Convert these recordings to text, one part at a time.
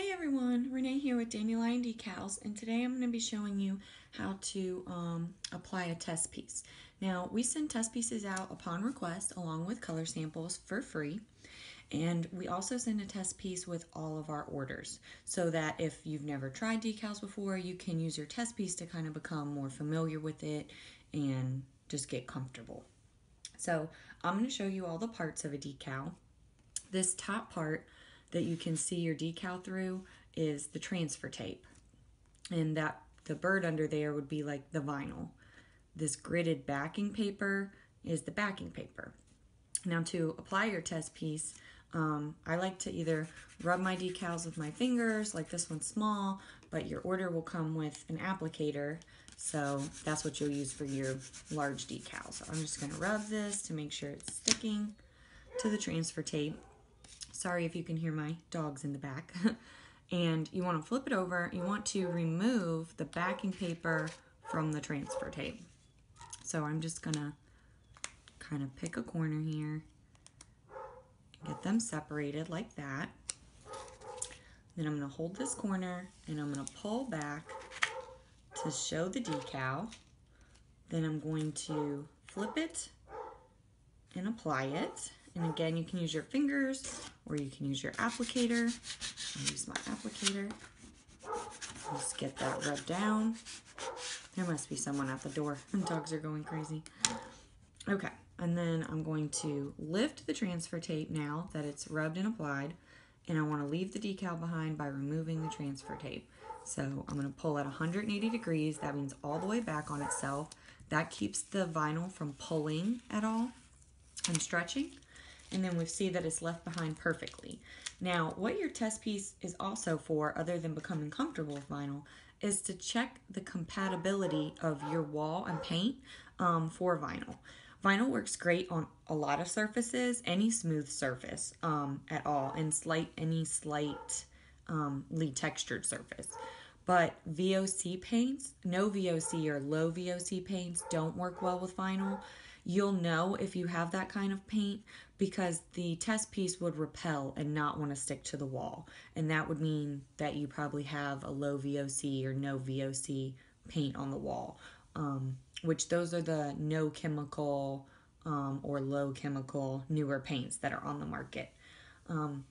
Hey everyone, Renee here with Dandelion Decals and today I'm going to be showing you how to um, apply a test piece. Now we send test pieces out upon request along with color samples for free and we also send a test piece with all of our orders so that if you've never tried decals before you can use your test piece to kind of become more familiar with it and just get comfortable. So I'm going to show you all the parts of a decal. This top part that you can see your decal through is the transfer tape. And that the bird under there would be like the vinyl. This gridded backing paper is the backing paper. Now to apply your test piece, um, I like to either rub my decals with my fingers, like this one's small, but your order will come with an applicator, so that's what you'll use for your large decals. So I'm just gonna rub this to make sure it's sticking to the transfer tape. Sorry if you can hear my dogs in the back. and you want to flip it over. You want to remove the backing paper from the transfer tape. So I'm just going to kind of pick a corner here. Get them separated like that. Then I'm going to hold this corner and I'm going to pull back to show the decal. Then I'm going to flip it and apply it. And again, you can use your fingers or you can use your applicator. I'll use my applicator. Just get that rubbed down. There must be someone at the door. Dogs are going crazy. Okay, and then I'm going to lift the transfer tape now that it's rubbed and applied. And I want to leave the decal behind by removing the transfer tape. So I'm going to pull at 180 degrees. That means all the way back on itself. That keeps the vinyl from pulling at all and stretching and then we see that it's left behind perfectly. Now, what your test piece is also for, other than becoming comfortable with vinyl, is to check the compatibility of your wall and paint um, for vinyl. Vinyl works great on a lot of surfaces, any smooth surface um, at all, and slight any slightly um, textured surface. But VOC paints, no VOC or low VOC paints don't work well with vinyl You'll know if you have that kind of paint because the test piece would repel and not want to stick to the wall. And that would mean that you probably have a low VOC or no VOC paint on the wall, um, which those are the no chemical um, or low chemical newer paints that are on the market. Um,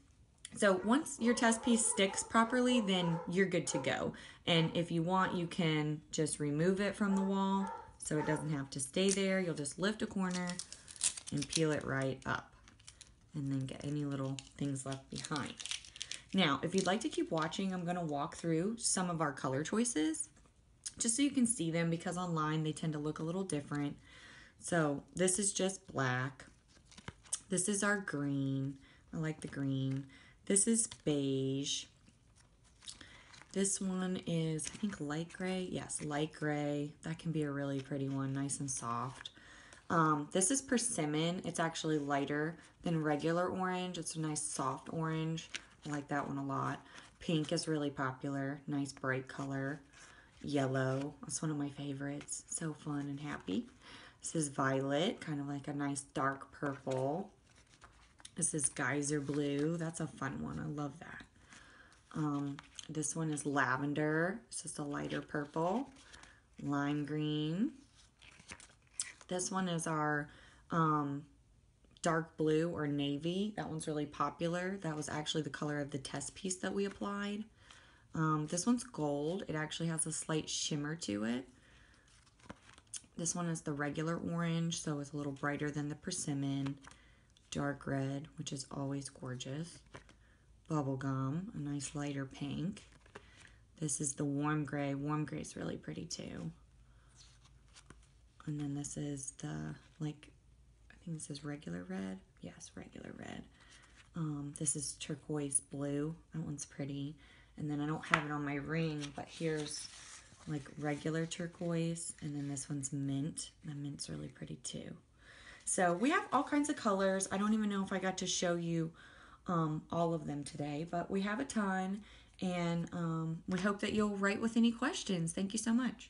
so once your test piece sticks properly, then you're good to go. And if you want, you can just remove it from the wall so it doesn't have to stay there. You'll just lift a corner and peel it right up and then get any little things left behind. Now, if you'd like to keep watching, I'm gonna walk through some of our color choices just so you can see them because online they tend to look a little different. So this is just black. This is our green. I like the green. This is beige. This one is, I think, light gray. Yes, light gray. That can be a really pretty one, nice and soft. Um, this is persimmon. It's actually lighter than regular orange. It's a nice soft orange. I like that one a lot. Pink is really popular. Nice bright color. Yellow. That's one of my favorites. So fun and happy. This is violet, kind of like a nice dark purple. This is geyser blue. That's a fun one. I love that. Um, this one is lavender. It's just a lighter purple. Lime green. This one is our um, dark blue or navy. That one's really popular. That was actually the color of the test piece that we applied. Um, this one's gold. It actually has a slight shimmer to it. This one is the regular orange, so it's a little brighter than the persimmon. Dark red, which is always gorgeous bubblegum, a nice lighter pink. This is the warm gray. Warm gray is really pretty too. And then this is the, like, I think this is regular red. Yes, regular red. Um, this is turquoise blue. That one's pretty. And then I don't have it on my ring, but here's like regular turquoise. And then this one's mint. The mint's really pretty too. So we have all kinds of colors. I don't even know if I got to show you um, all of them today, but we have a ton and um, we hope that you'll write with any questions. Thank you so much.